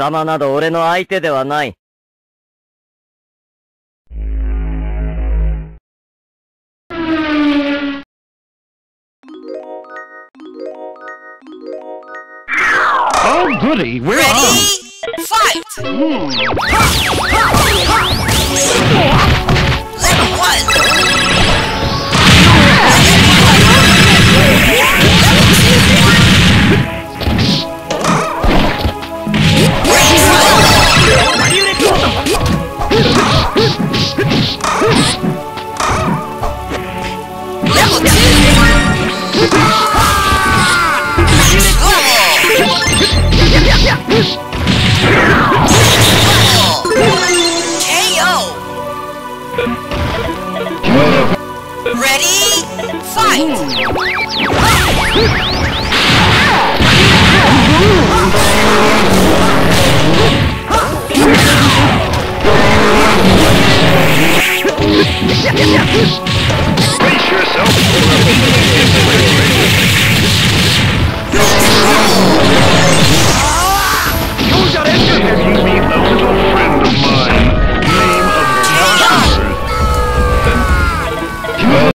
様など俺の相手ではない。Oh, goody, we're Ready? on. Fight! Hmm. Brace yourself for a